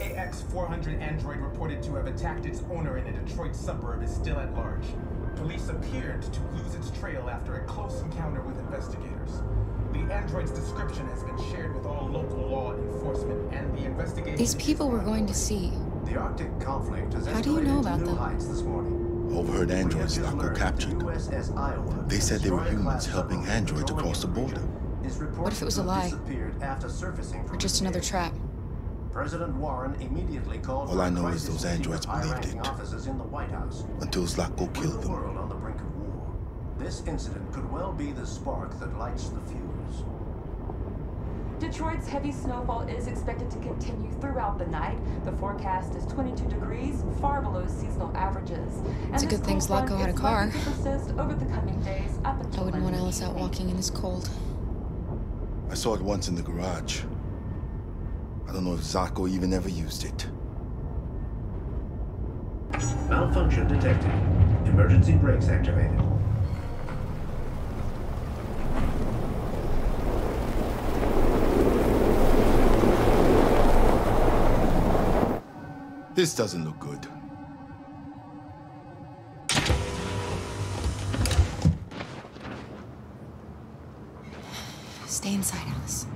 management android reported to have attacked its owner in a Detroit suburb is still at large. Police appeared to lose its trail after a close encounter with investigators. The android's description has been shared with all local law enforcement and the investigation. These people we're going to see. The Arctic conflict has How do you know about new them? heights this morning. Overheard androids We have Laco learned captured. USS Iowa, They said they were humans helping androids across the the border. What if it was a lie? disappeared after surfacing from Or just another trap. President Warren immediately called All I know is those androids believed it. officers in the White House. Until Zlatko killed the them. world on the brink of war, this incident could well be the spark that lights the fuse. Detroit's heavy snowfall is expected to continue throughout the night. The forecast is 22 degrees, far below seasonal averages. And It's a good thing cold front Zlatko had a car. likely to persist over the coming days up until I wouldn't want Monday Alice out walking in this cold. I saw it once in the garage. I don't know if Zlatko even ever used it. Malfunction detected. Emergency brakes activated. This doesn't look good. Stay inside, Alice.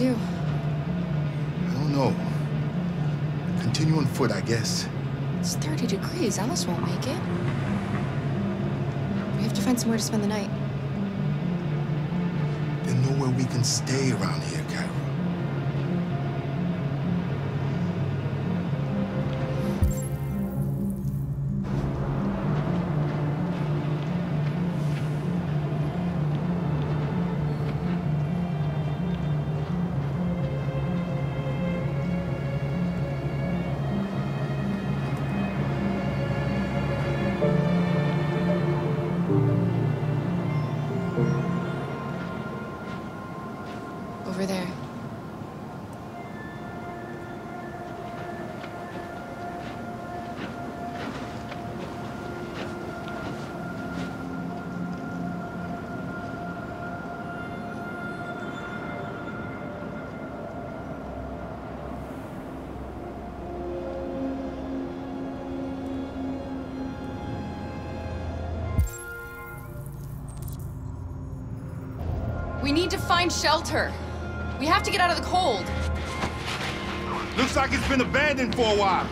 Do? I don't know. Continue on foot, I guess. It's 30 degrees. Alice won't make it. We have to find somewhere to spend the night. There's nowhere we can stay around here, We need to find shelter. We have to get out of the cold. Looks like it's been abandoned for a while.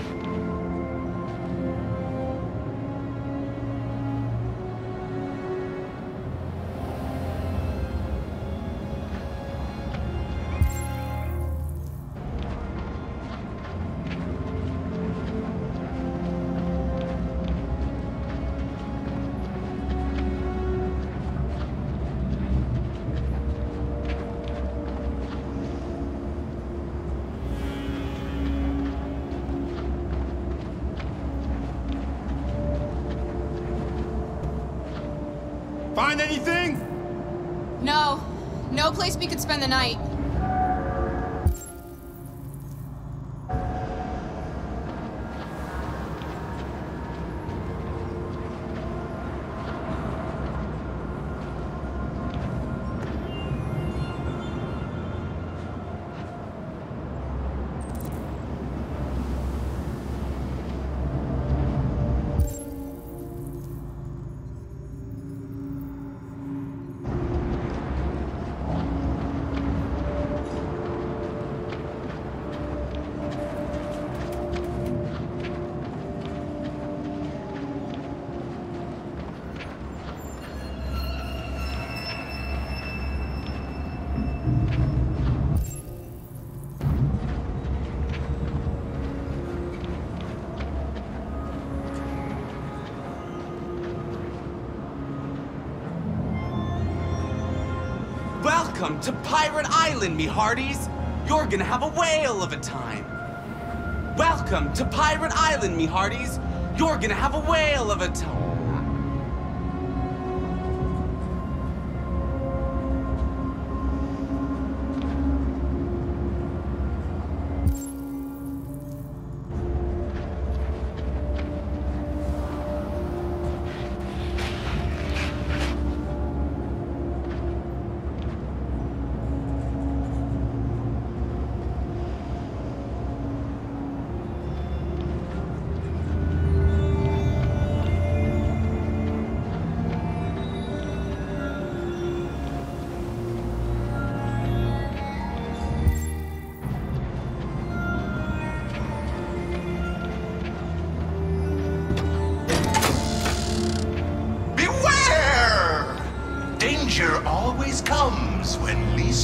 No place we could spend the night. Welcome to Pirate Island, me hearties. You're gonna have a whale of a time. Welcome to Pirate Island, me hearties. You're gonna have a whale of a time.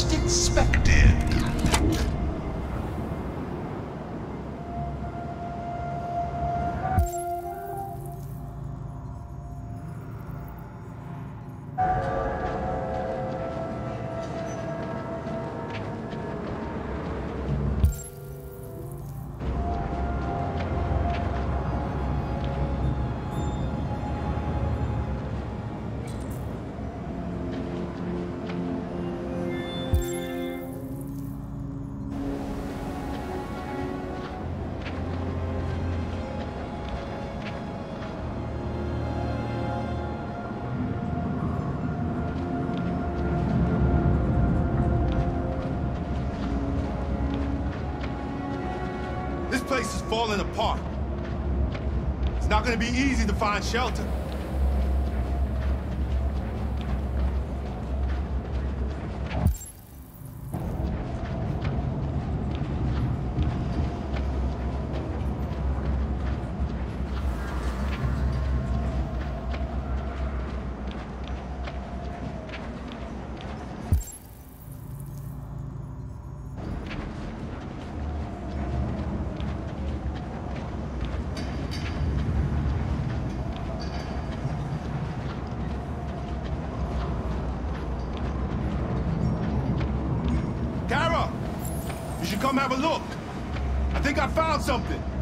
When place is falling apart. It's not gonna be easy to find shelter. You should come have a look. I think I found something.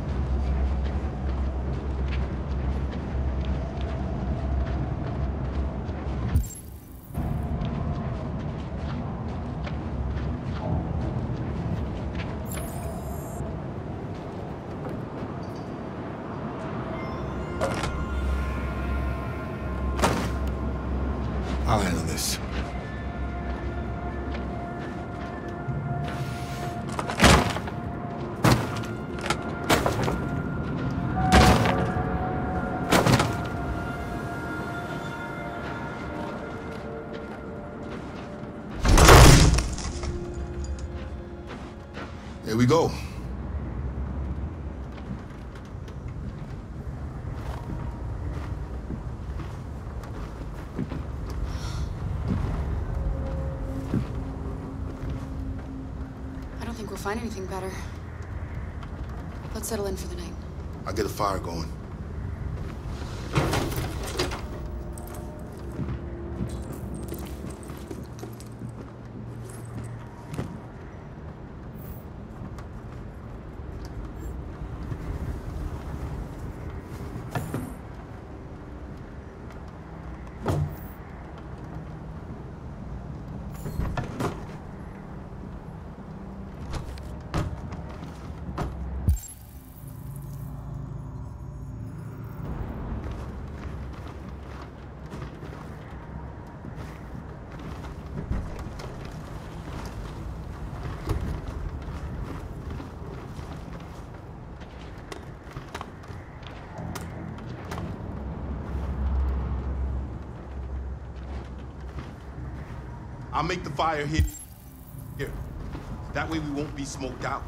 Here we go. I don't think we'll find anything better. Let's settle in for the night. I'll get a fire going. I'll make the fire here. Here. That way we won't be smoked out.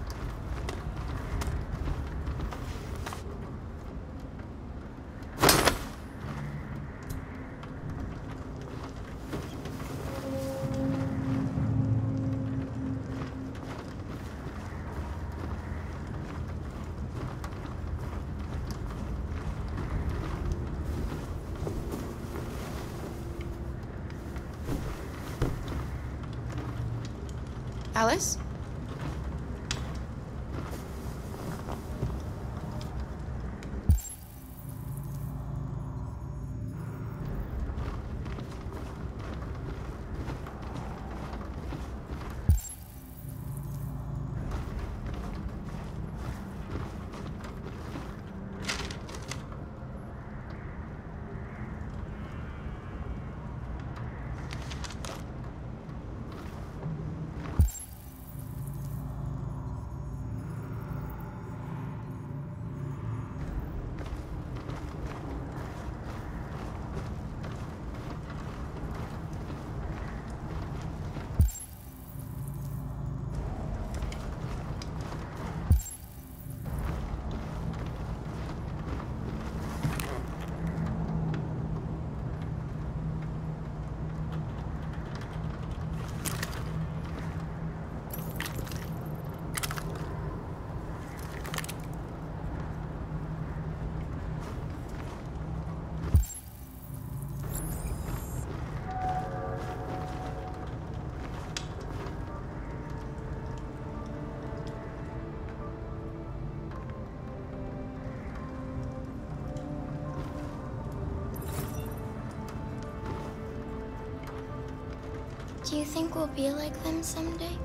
Do you think we'll be like them someday?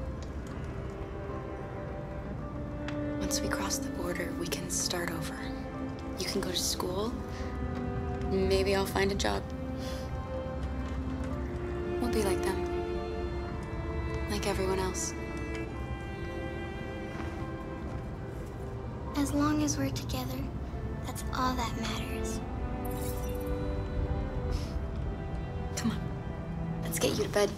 Once we cross the border, we can start over. You can go to school. Maybe I'll find a job. We'll be like them. Like everyone else. As long as we're together, that's all that matters. Come on. Let's get you to bed.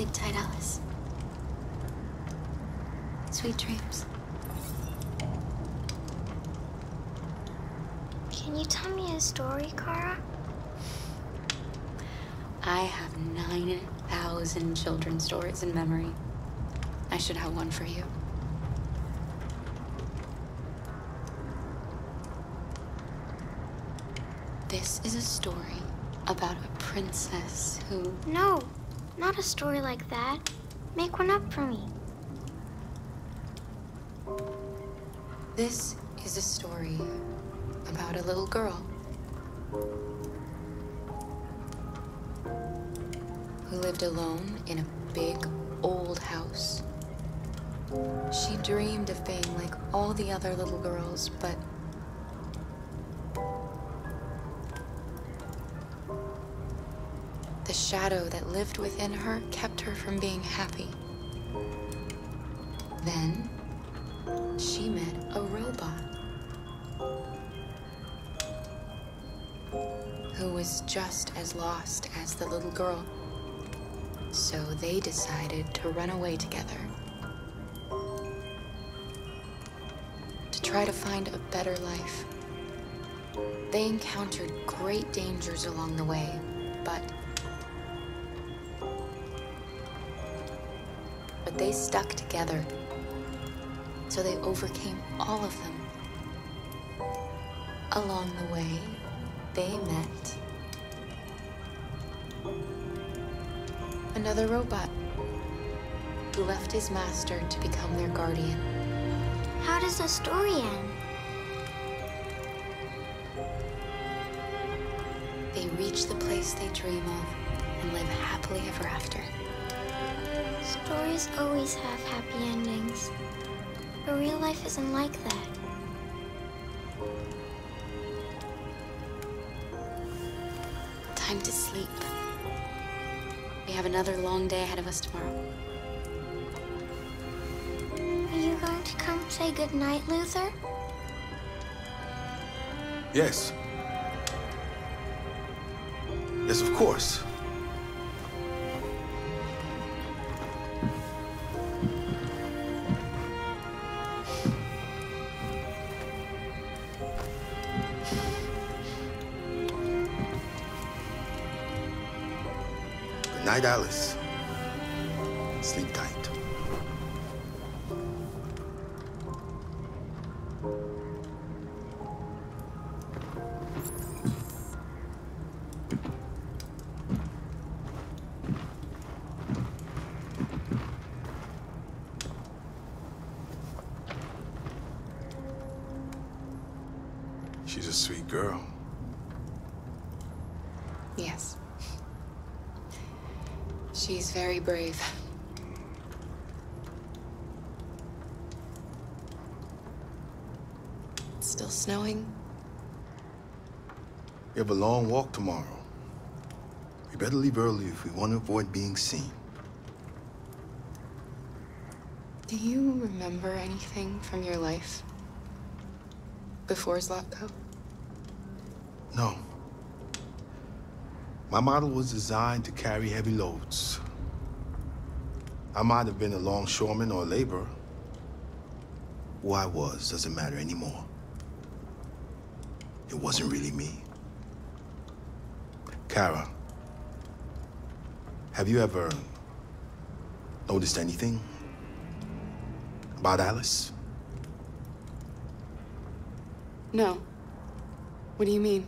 Sleep tight, Alice. Sweet dreams. Can you tell me a story, Kara? I have 9,000 children's stories in memory. I should have one for you. This is a story about a princess who. No, not a story like that. Make one up for me. This is a story about a little girl who lived alone in a big old house. She dreamed of being like all the other little girls, but lived within her kept her from being happy. Then she met a robot who was just as lost as the little girl. So they decided to run away together to try to find a better life. They encountered great dangers along the way, but they stuck together. So they overcame all of them. Along the way, they met another robot who left his master to become their guardian. How does the story end? They reach the place they dream of and live happily ever after. Stories always have happy endings. But real life isn't like that. Time to sleep. We have another long day ahead of us tomorrow. Are you going to come say goodnight, Luther? Yes. Yes, of course. Night, Alice. Sleep tight. She's a sweet girl. Yes. She's very brave. It's still snowing. We have a long walk tomorrow. We better leave early if we want to avoid being seen. Do you remember anything from your life before Zlatko? No. My model was designed to carry heavy loads. I might have been a longshoreman or a laborer. Who I was doesn't matter anymore. It wasn't really me. Kara, have you ever noticed anything about Alice? No. What do you mean?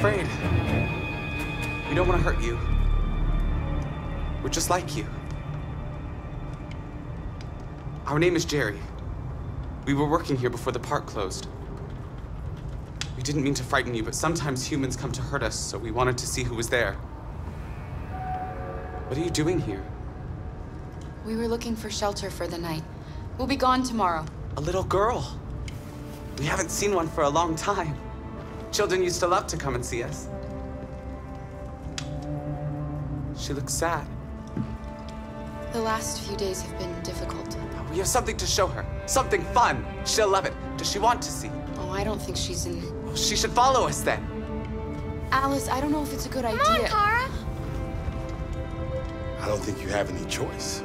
Afraid. We don't want to hurt you. We're just like you. Our name is Jerry. We were working here before the park closed. We didn't mean to frighten you, but sometimes humans come to hurt us, so we wanted to see who was there. What are you doing here? We were looking for shelter for the night. We'll be gone tomorrow. A little girl. We haven't seen one for a long time. Children used to love to come and see us. She looks sad. The last few days have been difficult. We have something to show her. Something fun. She'll love it. Does she want to see? Oh, I don't think she's in... Well, she should follow us then. Alice, I don't know if it's a good Come idea. on, Kara. I don't think you have any choice.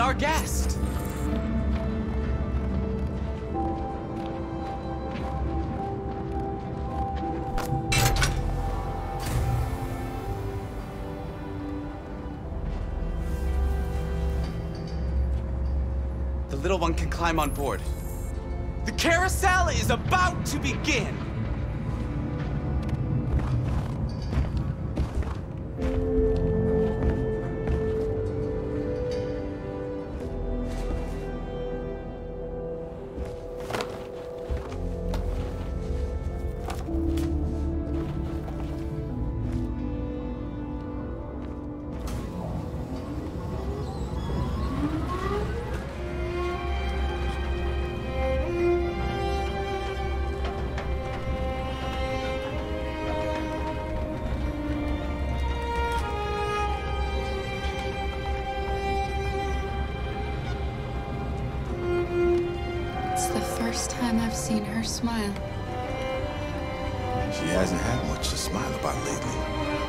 Our guest. The little one can climb on board. The carousel is about to begin. Smile. She hasn't had much to smile about lately.